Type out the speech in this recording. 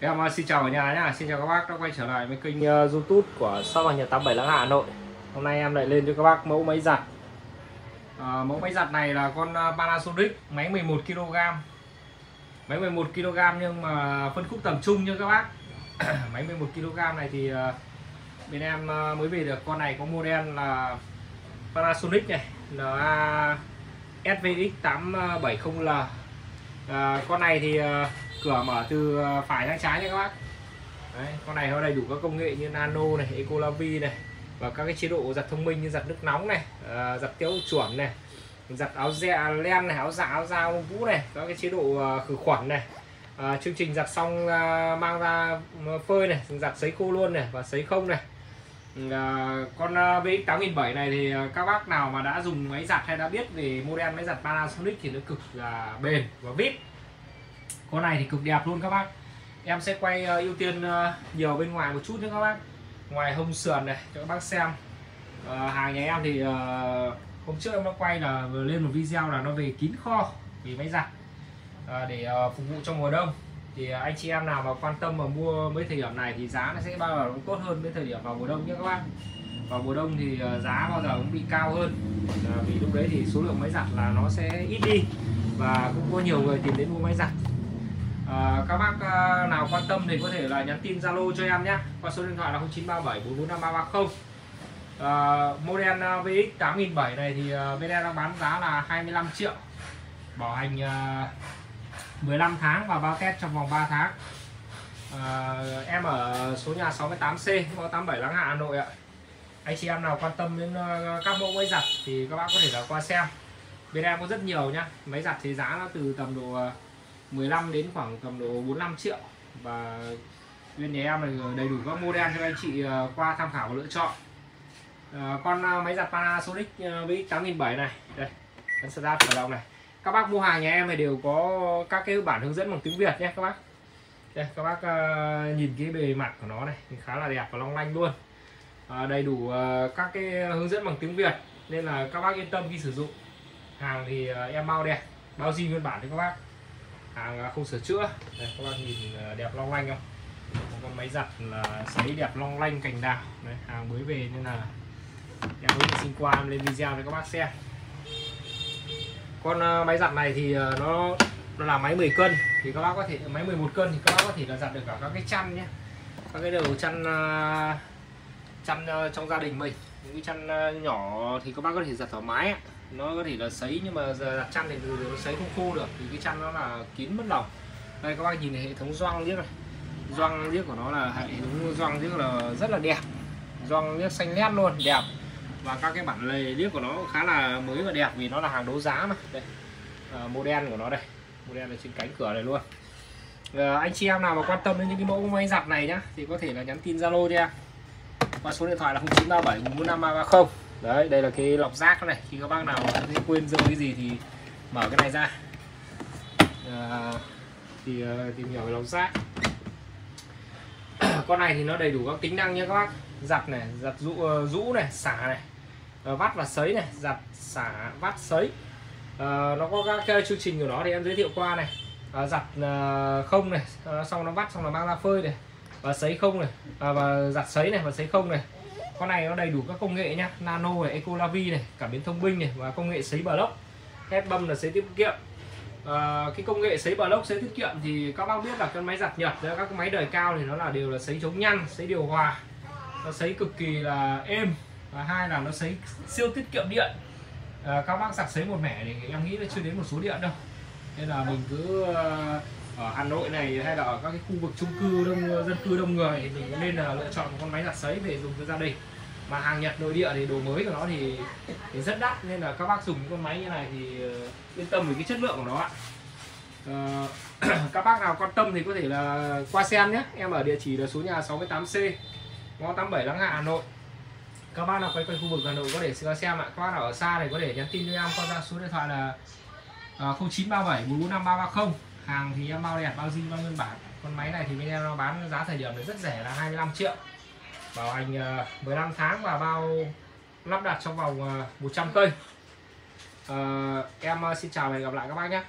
Em xin chào cả nhà nhá, xin chào các bác đã quay trở lại với kênh uh, youtube của shop hàng nhật 87 Láng Hà Nội. Hôm nay em lại lên cho các bác mẫu máy giặt. À, Mẫu máy giặt này là con ờ, Panasonic máy 11kg Máy 11kg nhưng mà phân khúc tầm trung nha các bác. Máy 11kg này thì uh, bên em uh, mới về được con này có model là Panasonic này là SVX 870L à, con này thì uh, cửa mở từ ờ, phải sang trái nha các bác. Đấy, con này nó đầy đủ các công nghệ như nano này ecolavi này và các cái chế độ giặt thông minh như giặt nước nóng này uh, giặt tiêu chuẩn này giặt áo da len này áo dạ áo da vũ này các cái chế độ uh, khử khuẩn này. Uh, chương trình giặt xong uh, mang ra phơi này giặt sấy khô luôn này và sấy không này. À, con VX 8007 này thì các bác nào mà đã dùng máy giặt hay đã biết về model máy giặt Panasonic thì nó cực là bền và vip con này thì cực đẹp luôn các bác. Em sẽ quay uh, ưu tiên uh, nhiều bên ngoài một chút nữa các bác. Ngoài hông sườn này cho các bác xem. Uh, hàng nhà em thì uh, hôm trước em đã quay là lên một video là nó về kín kho vì máy giặt. Uh, để uh, phục vụ cho mùa đông. Thì anh chị em nào mà quan tâm mà mua mấy thời điểm này thì giá nó sẽ bao giờ cũng tốt hơn với thời điểm vào mùa đông nhé các bác. Vào mùa đông thì giá bao giờ cũng bị cao hơn. Vì lúc đấy thì số lượng máy giặt là nó sẽ ít đi. Và cũng có nhiều người tìm đến mua máy giặt à, các bác à, nào quan tâm thì có thể là nhắn tin Zalo cho em nhé. Qua số điện thoại là 0937 445330 à, model ờ, VX 8007 này thì bên em đang bán giá là 25 triệu. Bảo hành à, 15 tháng và bao test trong vòng 3 tháng. À, em ở số nhà 68C ngõ 87 Láng Hạ Hà Nội ạ. Anh chị em nào quan tâm đến các mẫu máy giặt thì các bác có thể là qua xem. Bên em có rất nhiều nhá. Máy giặt thì giá nó từ tầm độ 15 đến khoảng tầm độ 45 triệu. Và bên nhà em này đầy đủ các model cho anh chị à, qua tham khảo và lựa chọn. À, con à, máy giặt Panasonic à, VX 8007 này. Đây ấn start khởi động này. Các bác mua hàng nhà em này đều có các cái bản hướng dẫn bằng tiếng Việt nhé các bác. Đây các bác uh, nhìn cái bề mặt của nó này khá là đẹp và long lanh luôn. À, đầy đủ uh, các cái hướng dẫn bằng tiếng Việt nên là các bác yên tâm khi sử dụng. Hàng thì uh, em bao đẹp bao zin nguyên bản cho các bác hàng không sửa chữa. Đây các bác nhìn ờ, đẹp long lanh không? Con máy giặt là sấy đẹp long lanh cành đào. Đấy, hàng mới về nên là em mới xin qua lên video cho các bác xem. Con ờ, máy giặt này thì ờ, nó nó là máy 10 cân thì các bác có thể máy 11 cân thì các bác có thể là giặt được cả các cái chăn nhé các cái đầu chăn chăn trong gia đình mình. Những cái chăn nhỏ thì các bác có thể giặt thoải mái nó có thể là sấy nhưng mà giờ đặt chăn thì nó sấy không khô được thì cái chăn nó là kín mất lòng. Đây các bác nhìn hệ thống doang liếc này. Doang liếc của nó là hệ thống doang liếc là rất là đẹp. Doang liếc xanh lét luôn đẹp. Và các cái bản lề liếc của nó khá là mới và đẹp vì nó là hàng đấu giá mà. Đây. À, model của nó đây. Model ở trên cánh cửa này luôn. À, anh chị em nào mà quan tâm đến những cái mẫu máy giặt này nhá thì có thể là nhắn tin zalo cho em. Qua số điện thoại là 0937 45330 đấy đây là cái lọc rác này. Khi các bác nào quên rơi cái gì thì mở cái này ra. À, thì à, tìm hiểu về lọc rác. Con này thì nó đầy đủ các tính năng nha các bác. Giặt này giặt rũ, ờ, rũ này xả này ờ, vắt và sấy này giặt xả vắt sấy. À, nó có các cái chương trình của nó thì em giới thiệu qua này. À, giặt à, không này à, xong nó vắt xong là mang ra phơi này và sấy không này à, và giặt sấy này và sấy không này con này nó đầy đủ các công nghệ nhá. Nano này ecolavi này cảm biến thông minh này và công nghệ sấy block hết bâm là sấy tiết kiệm. À, cái công nghệ sấy block sấy tiết kiệm thì các bác biết là cái máy giặt nhật các máy đời cao thì nó là đều là sấy chống nhăn sấy điều hòa. Nó sấy cực kỳ là êm. Và hai là nó sấy siêu tiết kiệm điện. À, các bác giặt sấy một mẻ thì em nghĩ là chưa đến một số điện đâu. Nên là mình cứ ờ, ở Hà Nội này hay là ở các cái khu vực chung cư đông dân cư đông người thì mình nên là lựa chọn một con máy giặt sấy về dùng cho gia đình. Mà hàng Nhật nội địa thì đồ mới của nó thì, thì rất đắt nên là các bác dùng con máy như này thì ờ, yên tâm về cái chất lượng của nó ạ. À, các bác nào quan tâm thì có thể là qua xem nhé. Em ở địa chỉ là số nhà 68C ngõ 87 Láng Hạ Hà Nội. Các bác nào quay quanh khu vực Hà Nội có thể qua xem ạ. Các bác nào ở xa thì có thể nhắn tin cho em qua số điện thoại là 0937 445 330 hàng thì em bao đẹp bao zin bao nguyên bản con máy này thì bên em nó bán giá thời điểm này rất rẻ là 25 triệu. Bảo hành ờ, 15 tháng và bao lắp đặt trong vòng ờ, 100 cây. À, em xin chào và hẹn gặp lại các bác nhé.